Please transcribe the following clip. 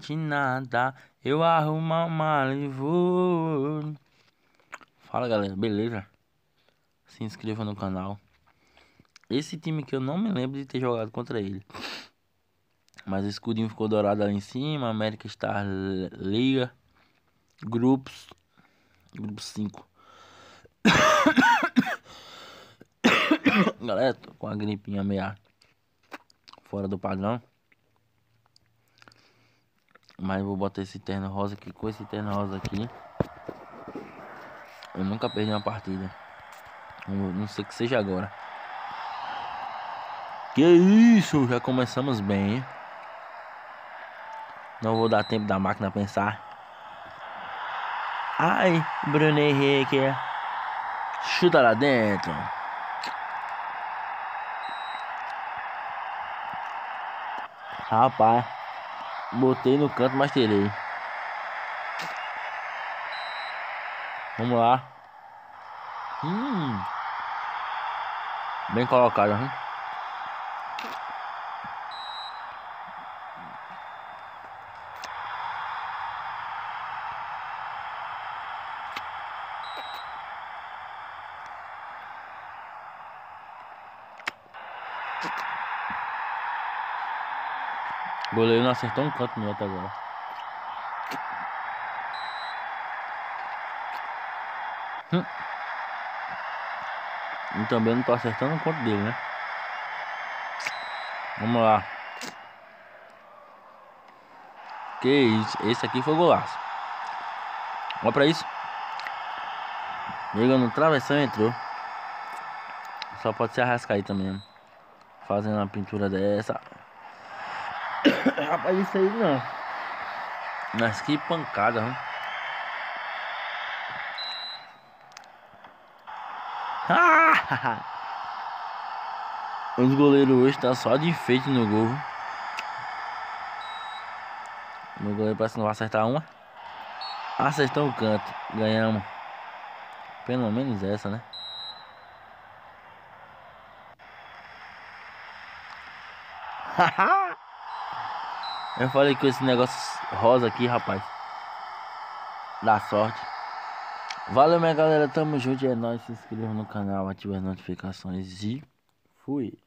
De nada, eu arrumo uma vou. Fala galera, beleza? Se inscreva no canal. Esse time que eu não me lembro de ter jogado contra ele. Mas o escudinho ficou dourado ali em cima. América Star Liga. Grupos. Grupo 5. Galera, tô com a gripinha meia fora do padrão. Mas vou botar esse terno rosa aqui. Com esse terno rosa aqui. Eu nunca perdi uma partida. Não sei que seja agora. Que isso? Já começamos bem. Não vou dar tempo da máquina pensar. Ai, Bruno Henrique. Chuta lá dentro. Rapaz. Botei no canto, mas tirei. Vamos lá. Hum. Bem colocado, hein? O goleiro não acertou um canto meu até agora. Hum. E também não tô acertando o canto dele, né? Vamos lá. Que isso. Esse aqui foi golaço. Olha pra isso. Liga no travessão entrou. Só pode ser arrascar aí também. Fazendo uma pintura dessa. Rapaz, isso aí não. Mas que pancada, hein? Os goleiros hoje tá só de enfeite no gol. Meu goleiro parece que não vai acertar uma. Acertou o canto. Ganhamos. Pelo menos essa, né? Haha! Eu falei com esse negócio rosa aqui, rapaz. Dá sorte. Valeu, minha galera. Tamo junto. É nóis. Se inscreva no canal, ative as notificações e fui.